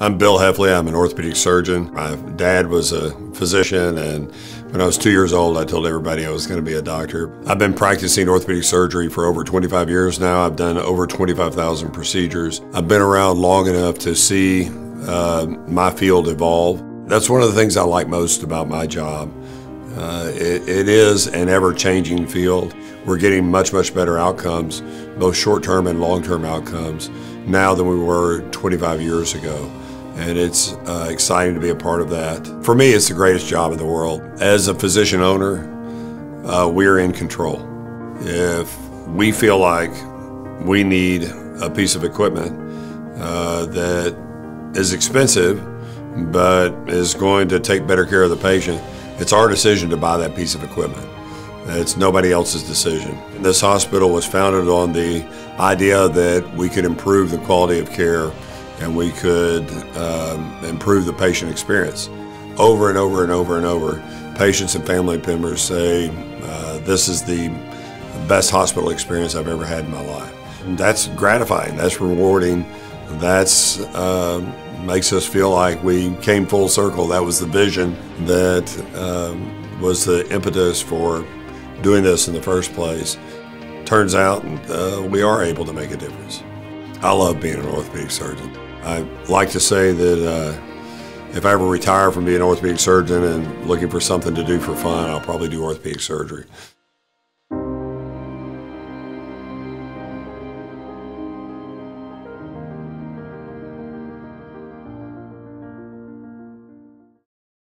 I'm Bill Hefley. I'm an orthopedic surgeon. My dad was a physician, and when I was two years old, I told everybody I was going to be a doctor. I've been practicing orthopedic surgery for over 25 years now. I've done over 25,000 procedures. I've been around long enough to see uh, my field evolve. That's one of the things I like most about my job. Uh, it, it is an ever-changing field. We're getting much, much better outcomes, both short-term and long-term outcomes, now than we were 25 years ago. And it's uh, exciting to be a part of that. For me, it's the greatest job in the world. As a physician owner, uh, we're in control. If we feel like we need a piece of equipment uh, that is expensive, but is going to take better care of the patient, it's our decision to buy that piece of equipment. It's nobody else's decision. This hospital was founded on the idea that we could improve the quality of care and we could um, improve the patient experience. Over and over and over and over, patients and family members say, uh, this is the best hospital experience I've ever had in my life. And that's gratifying, that's rewarding, that's um, makes us feel like we came full circle. That was the vision that um, was the impetus for doing this in the first place. Turns out uh, we are able to make a difference. I love being an orthopedic surgeon. I like to say that uh, if I ever retire from being an orthopedic surgeon and looking for something to do for fun, I'll probably do orthopedic surgery.